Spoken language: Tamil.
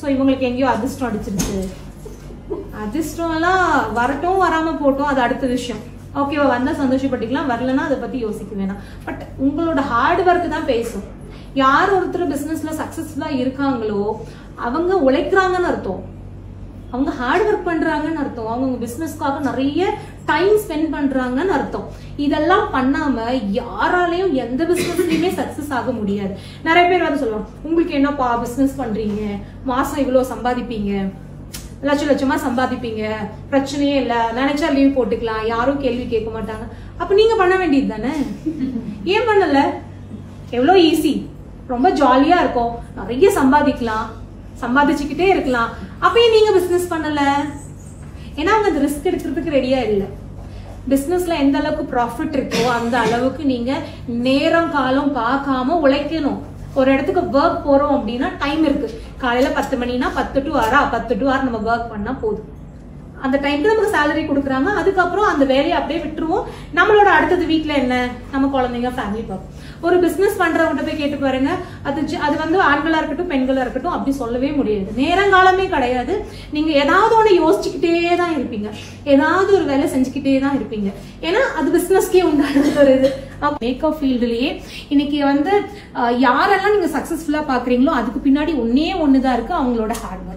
ஸோ இவங்களுக்கு எங்கேயோ அதிர்ஷ்டம் அடிச்சிருச்சு. அதிர்ஷ்டம்லாம் வரட்டும் வராமல் போட்டோம் அது அடுத்த விஷயம். ஓகேவா வந்தால் சந்தோஷப்பட்டுக்கலாம் வரலன்னா அதை பற்றி யோசிக்க வேணாம். பட் உங்களோட ஹார்ட் ஒர்க் தான் பேசும். யார் ஒருத்தர் பிஸ்னஸில் சக்சஸ்ஃபுல்லா இருக்காங்களோ அவங்க உழைக்கிறாங்கன்னு அர்த்தம். அவங்க ஹார்ட் ஒர்க் பண்றாங்கன்னு அர்த்தம். அவங்க பிசினஸ்க்காக நிறைய டைம் ஸ்பெண்ட் பண்றாங்கன்னு அர்த்தம். இதெல்லாம் பண்ணாம யாராலையும் எந்த பிசினஸ்லயுமே சக்சஸ் ஆக முடியாது. நிறைய பேர் வந்து சொல்லுவாங்க உங்களுக்கு என்னப்பா பிசினஸ் பண்றீங்க? மாசம் இவ்வளவு சம்பாதிப்பீங்க? லட்சம் லட்சமா சம்பாதிப்பீங்க? பிரச்சனையே இல்ல. நினைச்சா லீவ் போட்டுக்கலாம். யாரும் கேள்வி கேட்க மாட்டாங்க. அப்ப நீங்க பண்ண வேண்டியது தானே? ஏன் பண்ணல? எவ்வளவு ஈஸி ரொம்ப ஜாலியா இருக்கும். நிறைய சம்பாதிக்கலாம். சம்பாதிச்சுக்கிட்டே இருக்கலாம். அப்பயும் நீங்க பிசினஸ் பண்ணல. ஏன்னா அவங்க அந்த ரிஸ்க் எடுக்கிறதுக்கு ரெடியா இல்லை. பிஸ்னஸில் எந்த அளவுக்கு ப்ராஃபிட் இருக்கோ அந்த அளவுக்கு நீங்க நேரம் காலம் பார்க்காம உழைக்கணும். ஒரு இடத்துக்கு ஒர்க் போறோம் அப்படின்னா டைம் இருக்கு. காலையில பத்து மணினா பத்து டு ஆறா? பத்து டு ஆறு நம்ம ஒர்க் பண்ணா போதும். அந்த டைம்க்கு நமக்கு சேலரி கொடுக்குறாங்க. அதுக்கப்புறம் அந்த வேலையை அப்படியே விட்டுருவோம். நம்மளோட அடுத்தது வீட்டில் என்ன? நம்ம குழந்தைங்க ஃபேமிலி பார்ப்போம் ஒரு பிஸ்னஸ் பண்றவங்க போய் கேட்டு பாருங்க. அது அது வந்து ஆண்களா இருக்கட்டும் பெண்களா இருக்கட்டும் அப்படி சொல்லவே முடியாது. நேரங்காலமே கிடையாது. நீங்க ஏதாவது ஒன்று யோசிச்சுக்கிட்டே தான் இருப்பீங்க. ஏதாவது ஒரு வேலை செஞ்சுக்கிட்டே தான் இருப்பீங்க. ஏன்னா அது பிஸ்னஸ்க்கே உண்டான ஒரு இது. மேக்கப் ஃபீல்டுலயே இன்னைக்கு வந்து யாரெல்லாம் நீங்க சக்சஸ்ஃபுல்லா பாக்குறீங்களோ அதுக்கு பின்னாடி ஒன்னே தான் இருக்கு. அவங்களோட ஹார்ட் ஒர்க்